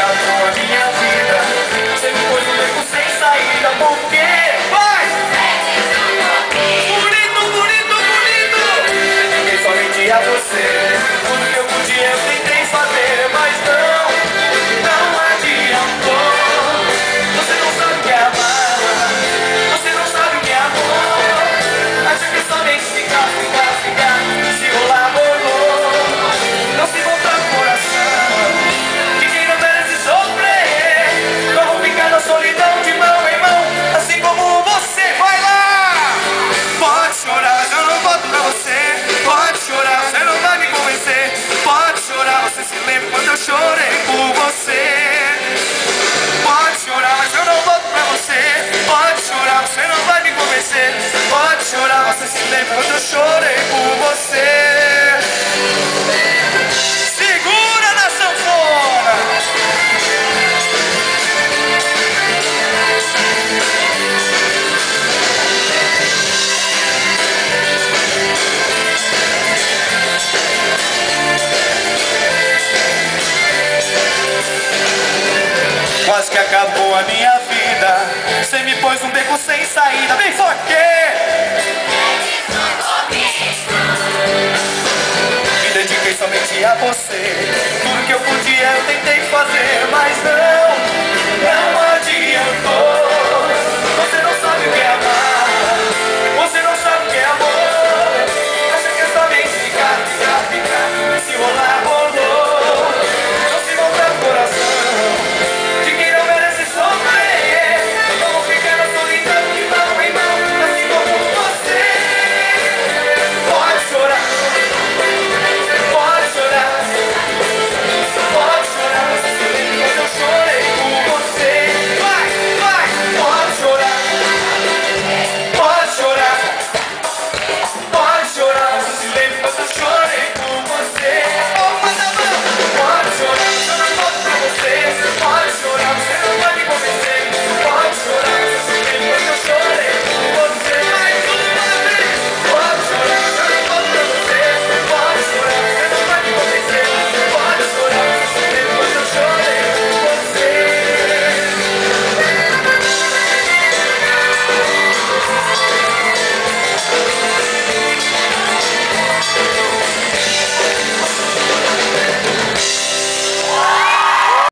out. Pode chorar, você se lembra quando eu chorei por você. Segura na sanfona Quase que acabou a minha vida. Você me pôs um beco sem a você